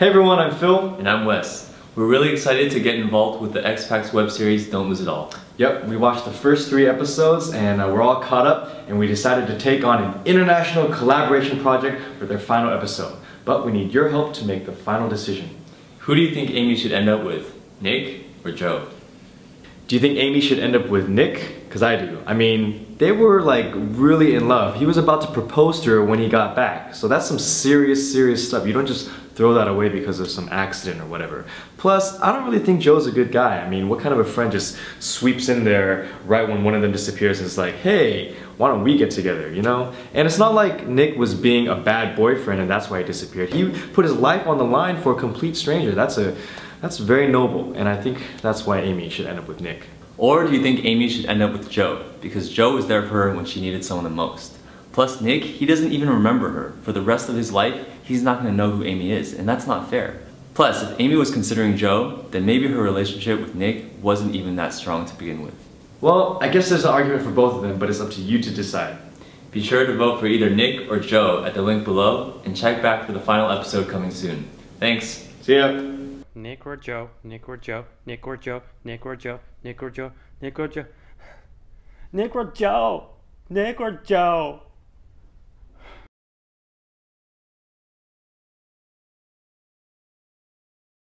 Hey everyone, I'm Phil. And I'm Wes. We're really excited to get involved with the Xpax web series Don't Lose It All. Yep, we watched the first three episodes and uh, we're all caught up and we decided to take on an international collaboration project for their final episode. But we need your help to make the final decision. Who do you think Amy should end up with? Nick or Joe? Do you think Amy should end up with Nick? Because I do. I mean, they were like really in love. He was about to propose to her when he got back. So that's some serious, serious stuff. You don't just throw that away because of some accident or whatever. Plus, I don't really think Joe's a good guy. I mean, what kind of a friend just sweeps in there right when one of them disappears and is like, hey, why don't we get together, you know? And it's not like Nick was being a bad boyfriend and that's why he disappeared. He put his life on the line for a complete stranger. That's a that's very noble, and I think that's why Amy should end up with Nick. Or do you think Amy should end up with Joe? Because Joe was there for her when she needed someone the most. Plus, Nick, he doesn't even remember her. For the rest of his life, he's not gonna know who Amy is, and that's not fair. Plus, if Amy was considering Joe, then maybe her relationship with Nick wasn't even that strong to begin with. Well, I guess there's an argument for both of them, but it's up to you to decide. Be sure to vote for either Nick or Joe at the link below, and check back for the final episode coming soon. Thanks. See ya. Nick or Joe, Nick or Joe, Nick or Joe, Nick or Joe, Nick or Joe, Nick or Joe, Nick or Joe, Nick or Joe.